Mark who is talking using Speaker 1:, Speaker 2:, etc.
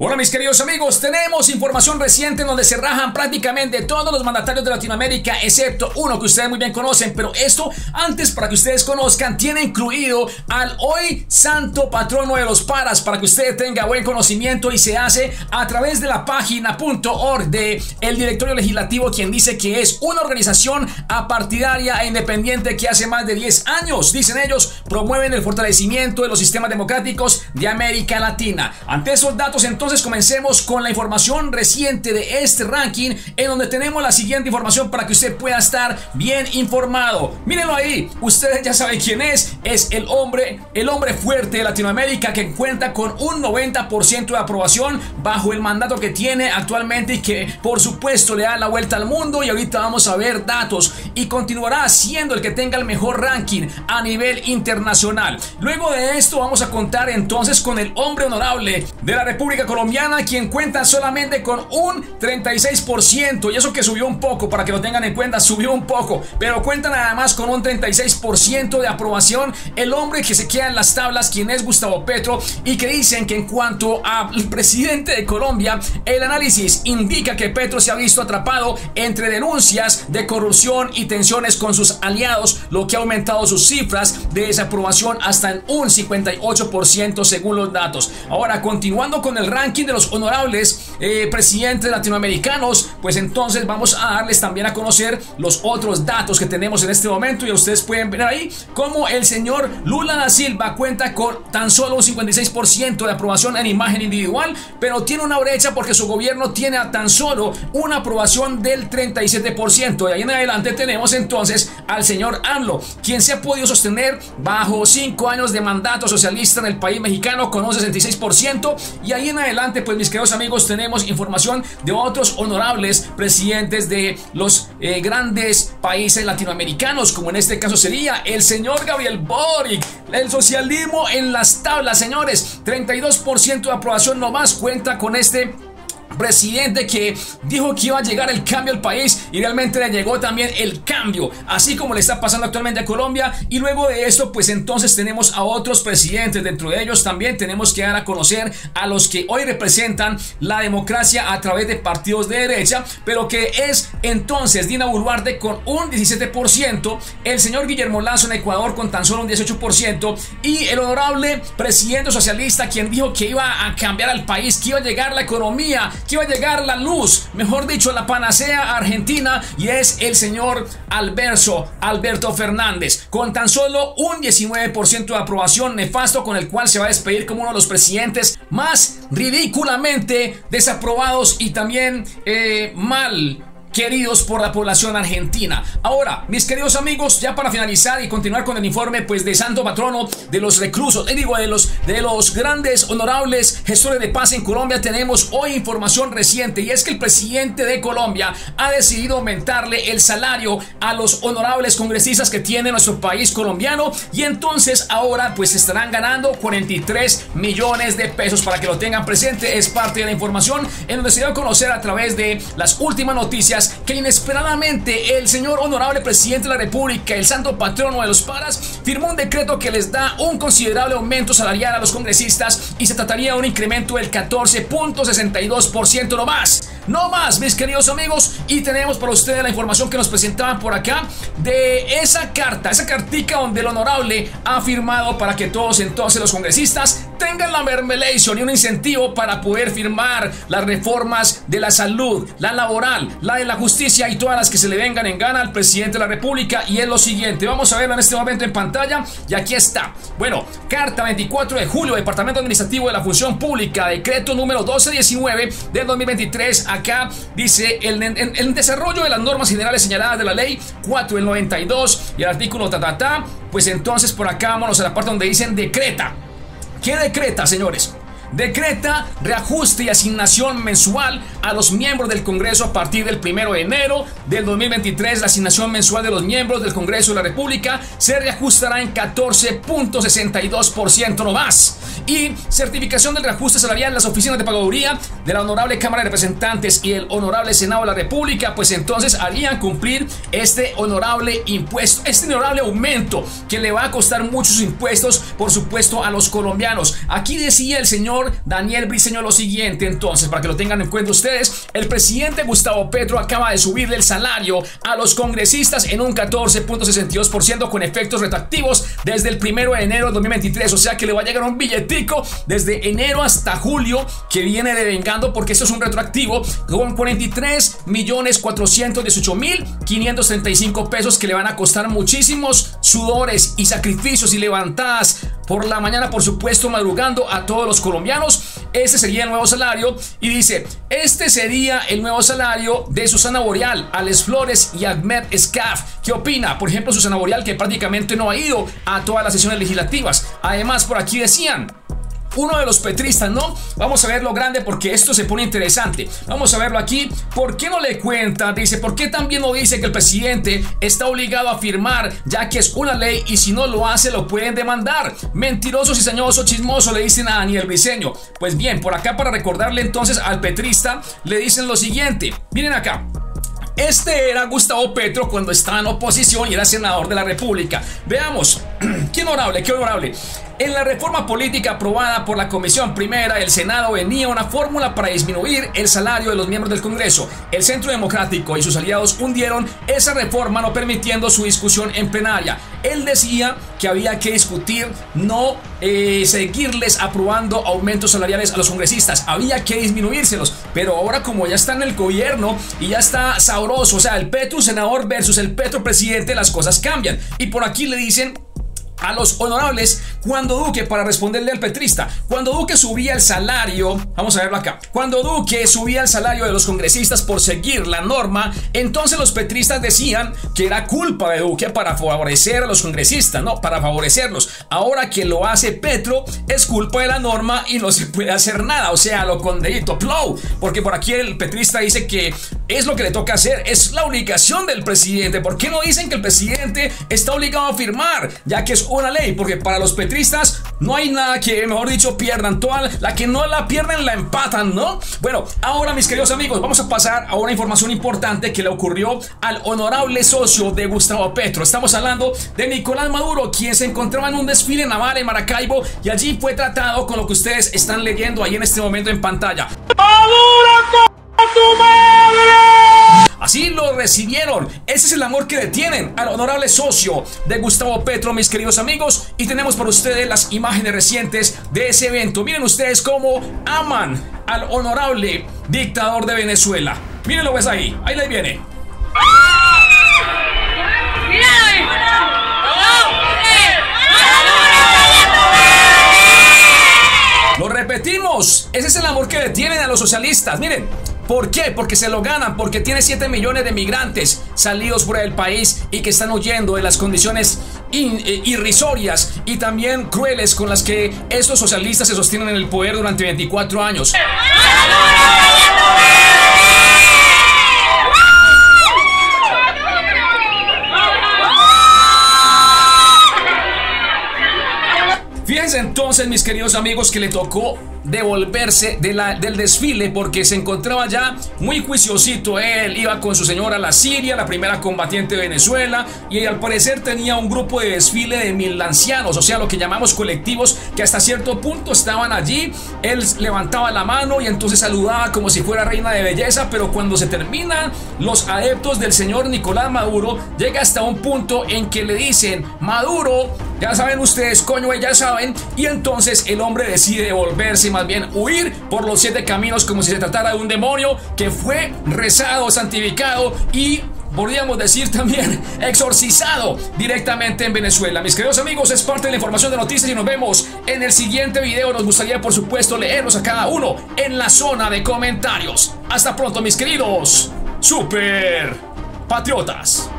Speaker 1: Hola mis queridos amigos, tenemos información reciente en donde se rajan prácticamente todos los mandatarios de Latinoamérica, excepto uno que ustedes muy bien conocen, pero esto antes para que ustedes conozcan tiene incluido al hoy santo patrono de los paras para que usted tenga buen conocimiento y se hace a través de la página.org de el directorio legislativo quien dice que es una organización apartidaria e independiente que hace más de 10 años, dicen ellos, promueven el fortalecimiento de los sistemas democráticos de América Latina. Ante esos datos entonces entonces comencemos con la información reciente de este ranking en donde tenemos la siguiente información para que usted pueda estar bien informado. Mírenlo ahí, ustedes ya saben quién es, es el hombre, el hombre fuerte de Latinoamérica que cuenta con un 90% de aprobación bajo el mandato que tiene actualmente y que por supuesto le da la vuelta al mundo y ahorita vamos a ver datos y continuará siendo el que tenga el mejor ranking a nivel internacional. Luego de esto vamos a contar entonces con el hombre honorable de la República Colombiana colombiana quien cuenta solamente con un 36% y eso que subió un poco para que lo tengan en cuenta, subió un poco, pero cuenta nada más con un 36% de aprobación. El hombre que se queda en las tablas quien es Gustavo Petro y que dicen que en cuanto al presidente de Colombia el análisis indica que Petro se ha visto atrapado entre denuncias de corrupción y tensiones con sus aliados lo que ha aumentado sus cifras de desaprobación hasta en un 58% según los datos. Ahora continuando con el ranking de los honorables eh, presidentes latinoamericanos, pues entonces vamos a darles también a conocer los otros datos que tenemos en este momento y ustedes pueden ver ahí cómo el señor Lula da Silva cuenta con tan solo un 56% de aprobación en imagen individual, pero tiene una brecha porque su gobierno tiene a tan solo una aprobación del 37%. Y ahí en adelante tenemos entonces al señor AMLO, quien se ha podido sostener bajo 5 años de mandato socialista en el país mexicano con un 66% y ahí en adelante pues mis queridos amigos, tenemos información de otros honorables presidentes de los eh, grandes países latinoamericanos, como en este caso sería el señor Gabriel Boric. El socialismo en las tablas, señores. 32% de aprobación nomás cuenta con este presidente que dijo que iba a llegar el cambio al país y realmente le llegó también el cambio, así como le está pasando actualmente a Colombia. Y luego de esto, pues entonces tenemos a otros presidentes. Dentro de ellos también tenemos que dar a conocer a los que hoy representan la democracia a través de partidos de derecha, pero que es entonces Dina Boluarte con un 17%, el señor Guillermo Lazo en Ecuador con tan solo un 18% y el honorable presidente socialista quien dijo que iba a cambiar al país, que iba a llegar la economía, que iba a llegar la luz, mejor dicho, la panacea argentina y es el señor Alberto, Alberto Fernández, con tan solo un 19% de aprobación nefasto con el cual se va a despedir como uno de los presidentes más ridículamente desaprobados y también eh, mal queridos por la población argentina. Ahora, mis queridos amigos, ya para finalizar y continuar con el informe pues de Santo Patrono de los reclusos, le digo de los de los grandes honorables gestores de paz en Colombia, tenemos hoy información reciente y es que el presidente de Colombia ha decidido aumentarle el salario a los honorables congresistas que tiene nuestro país colombiano y entonces ahora pues estarán ganando 43 millones de pesos para que lo tengan presente, es parte de la información en donde se dio a conocer a través de las últimas noticias que inesperadamente el señor honorable presidente de la República, el santo patrono de los paras, firmó un decreto que les da un considerable aumento salarial a los congresistas y se trataría de un incremento del 14.62% no más. No más, mis queridos amigos, y tenemos para ustedes la información que nos presentaban por acá de esa carta, esa cartica donde el honorable ha firmado para que todos entonces los congresistas tengan la mermelation y un incentivo para poder firmar las reformas de la salud, la laboral, la de la justicia y todas las que se le vengan en gana al presidente de la República. Y es lo siguiente, vamos a verlo en este momento en pantalla y aquí está. Bueno, carta 24 de julio, Departamento Administrativo de la Función Pública, decreto número 1219 del 2023. Acá dice el, desarrollo de las normas generales señaladas de la ley 4 del 92 y el artículo ta ta ta. Pues entonces por acá vámonos a la parte donde dicen decreta. ¿Qué decreta, señores? Decreta reajuste y asignación mensual a los miembros del Congreso a partir del 1 de enero del 2023. La asignación mensual de los miembros del Congreso de la República se reajustará en 14.62% no más. Y certificación del reajuste salarial en las oficinas de pagaduría de la Honorable Cámara de Representantes y el Honorable Senado de la República, pues entonces harían cumplir este honorable impuesto, este honorable aumento que le va a costar muchos impuestos, por supuesto, a los colombianos. Aquí decía el señor Daniel Briceño lo siguiente, entonces, para que lo tengan en cuenta ustedes, el presidente Gustavo Petro acaba de subirle el salario a los congresistas en un 14.62% con efectos retroactivos desde el primero de enero de 2023, o sea que le va a llegar un billetico desde enero hasta julio que viene devengando porque esto es un retroactivo con 43 millones 418 mil 535 pesos que le van a costar muchísimos sudores y sacrificios y levantadas por la mañana, por supuesto, madrugando a todos los colombianos. Este sería el nuevo salario. Y dice, este sería el nuevo salario de Susana Boreal, Alex Flores y Ahmed Scaf. ¿Qué opina? Por ejemplo, Susana Boreal, que prácticamente no ha ido a todas las sesiones legislativas. Además, por aquí decían, uno de los petristas, ¿no? Vamos a verlo grande porque esto se pone interesante. Vamos a verlo aquí. ¿Por qué no le cuenta? Dice, ¿por qué también no dice que el presidente está obligado a firmar ya que es una ley y si no lo hace lo pueden demandar? Mentiroso, cizañoso, chismoso, le dicen a Daniel Briseño. Pues bien, por acá para recordarle entonces al petrista, le dicen lo siguiente. Miren acá. Este era Gustavo Petro cuando estaba en oposición y era senador de la República. Veamos, qué honorable, qué honorable. En la reforma política aprobada por la Comisión Primera del Senado venía una fórmula para disminuir el salario de los miembros del Congreso. El Centro Democrático y sus aliados hundieron esa reforma no permitiendo su discusión en plenaria. Él decía que había que discutir, no eh, seguirles aprobando aumentos salariales a los congresistas, había que disminuírselos. Pero ahora como ya está en el gobierno y ya está sabroso, o sea, el Petro senador versus el Petro presidente, las cosas cambian. Y por aquí le dicen a los honorables cuando Duque, para responderle al petrista, cuando Duque subía el salario, vamos a verlo acá, cuando Duque subía el salario de los congresistas por seguir la norma, entonces los petristas decían que era culpa de Duque para favorecer a los congresistas, no, para favorecerlos. Ahora que lo hace Petro, es culpa de la norma y no se puede hacer nada, o sea, lo condenito, plow, porque por aquí el petrista dice que es lo que le toca hacer, es la obligación del presidente. ¿Por qué no dicen que el presidente está obligado a firmar, ya que es una ley? Porque para los petristas no hay nada que, mejor dicho, pierdan. Toda la que no la pierden la empatan, ¿no? Bueno, ahora mis queridos amigos, vamos a pasar a una información importante que le ocurrió al honorable socio de Gustavo Petro. Estamos hablando de Nicolás Maduro, quien se encontraba en un desfile naval en Maracaibo y allí fue tratado con lo que ustedes están leyendo ahí en este momento en pantalla. ¡Maduro tu madre! Así lo recibieron. Ese es el amor que detienen al honorable socio de Gustavo Petro, mis queridos amigos. Y tenemos para ustedes las imágenes recientes de ese evento. Miren ustedes cómo aman al honorable dictador de Venezuela. Mírenlo, ves ahí. Ahí le viene. Lo repetimos. Ese es el amor que detienen a los socialistas. Miren, ¿Por qué? Porque se lo ganan, porque tiene 7 millones de migrantes salidos fuera del país y que están huyendo de las condiciones eh, irrisorias y también crueles con las que estos socialistas se sostienen en el poder durante 24 años. Entonces, mis queridos amigos, que le tocó devolverse de la, del desfile porque se encontraba ya muy juiciosito. Él iba con su señora la Siria, la primera combatiente de Venezuela, y al parecer tenía un grupo de desfile de mil ancianos, o sea, lo que llamamos colectivos, que hasta cierto punto estaban allí. Él levantaba la mano y entonces saludaba como si fuera reina de belleza, pero cuando se terminan los adeptos del señor Nicolás Maduro, llega hasta un punto en que le dicen, Maduro, ya saben ustedes, coño, ya saben, y entonces el hombre decide devolverse más bien huir por los siete caminos como si se tratara de un demonio que fue rezado, santificado y podríamos decir también exorcizado directamente en Venezuela. Mis queridos amigos, es parte de la información de noticias y nos vemos en el siguiente video. Nos gustaría, por supuesto, leerlos a cada uno en la zona de comentarios. Hasta pronto, mis queridos super patriotas.